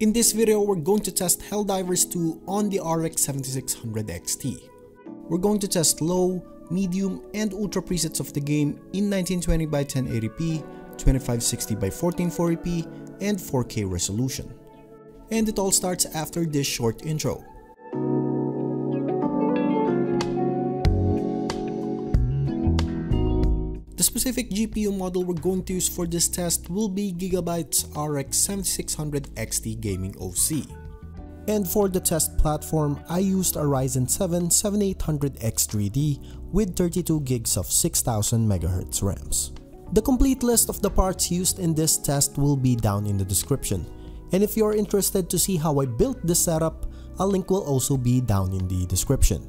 In this video, we're going to test Helldivers 2 on the RX 7600 XT. We're going to test low, medium, and ultra presets of the game in 1920x1080p, 2560x1440p, and 4K resolution. And it all starts after this short intro. The specific GPU model we're going to use for this test will be Gigabyte's RX 7600 XT Gaming OC. And for the test platform, I used a Ryzen 7 7800X3D with 32 gigs of 6000 MHz RAMs. The complete list of the parts used in this test will be down in the description. And if you're interested to see how I built this setup, a link will also be down in the description.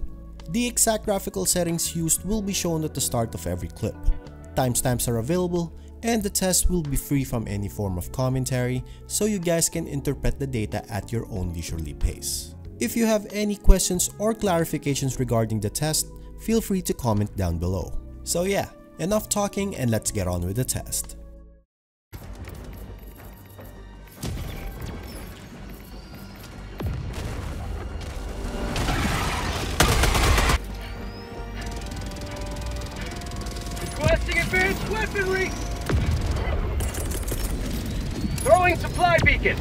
The exact graphical settings used will be shown at the start of every clip. Timestamps are available, and the test will be free from any form of commentary, so you guys can interpret the data at your own leisurely pace. If you have any questions or clarifications regarding the test, feel free to comment down below. So yeah, enough talking and let's get on with the test. Requesting advanced weaponry! Throwing supply beacon!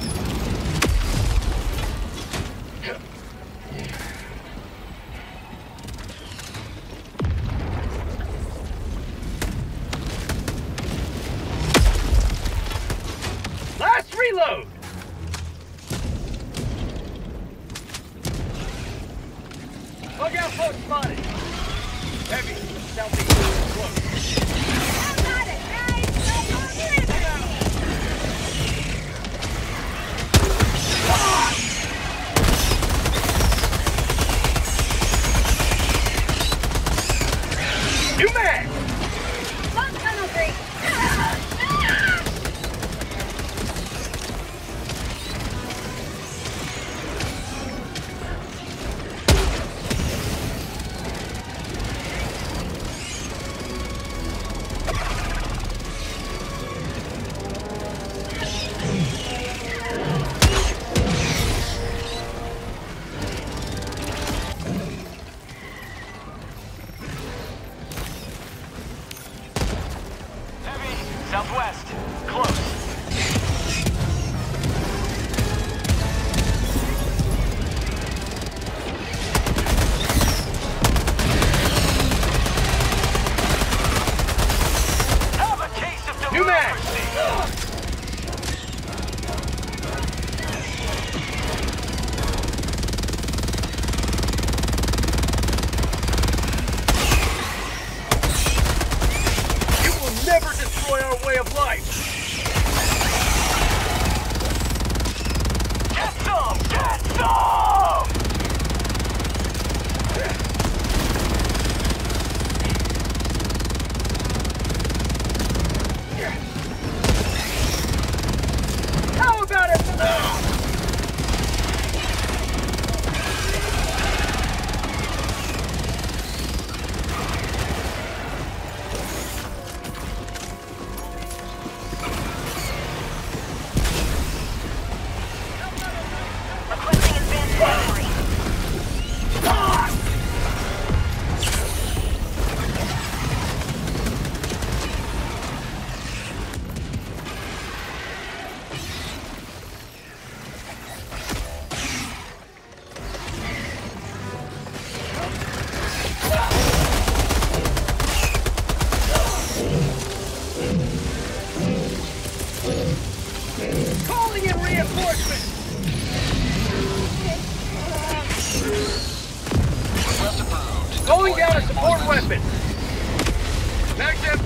Last reload! Bug outpost spotted! Heavy, southeast, close. Close.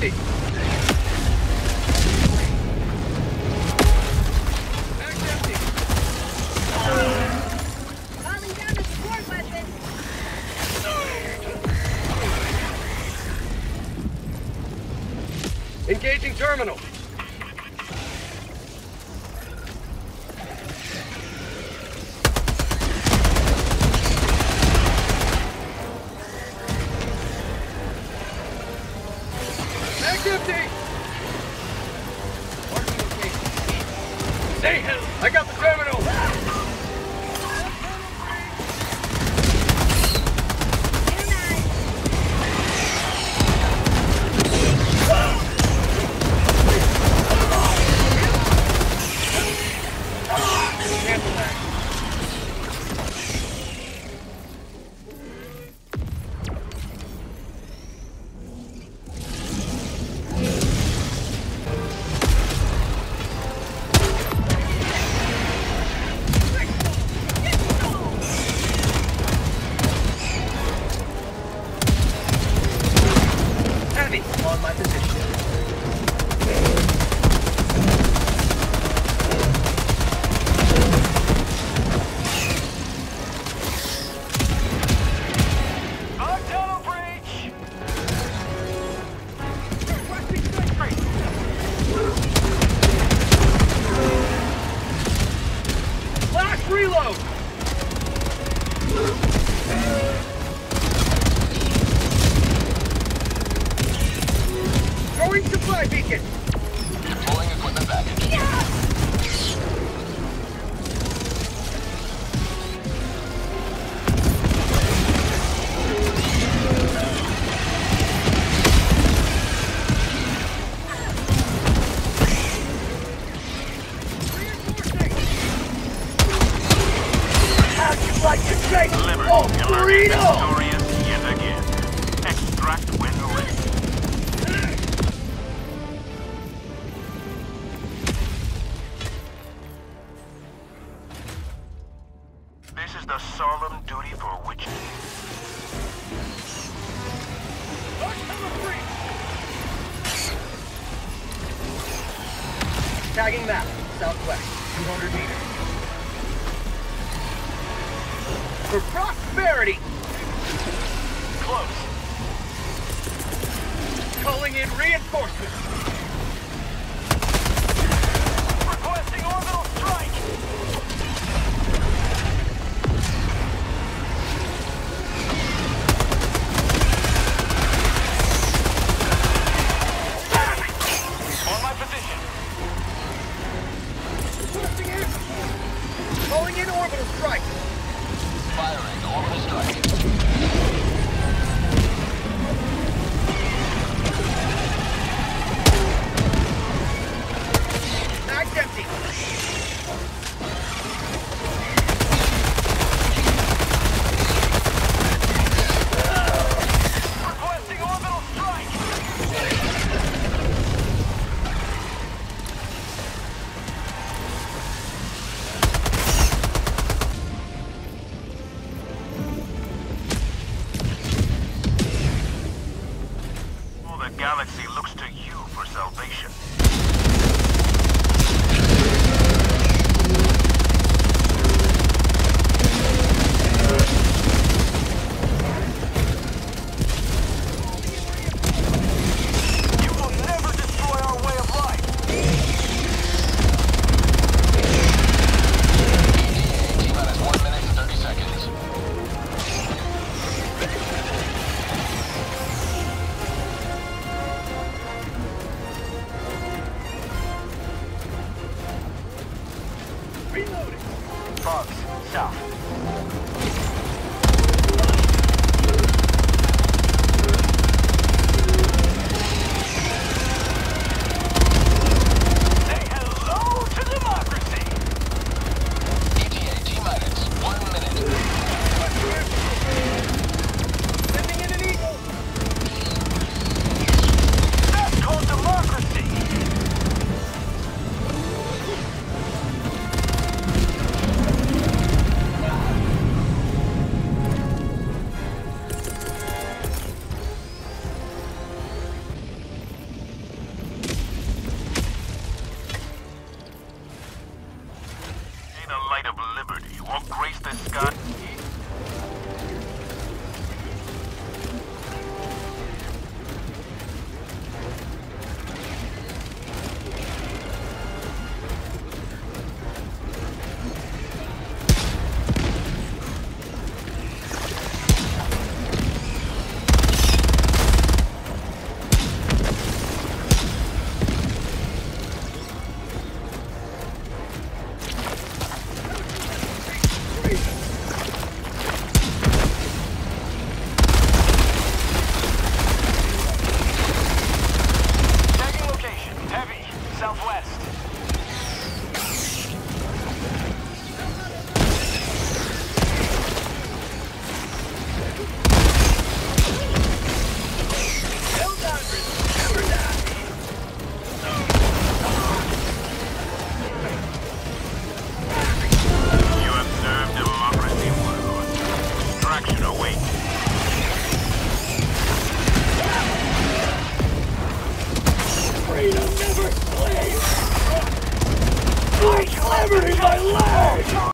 50. is the solemn duty for which... Tagging map, southwest, 200 meters. For prosperity! Close. Calling in reinforcements. Requesting orbital strike! galaxy looks to you. Reloading. Bugs, south.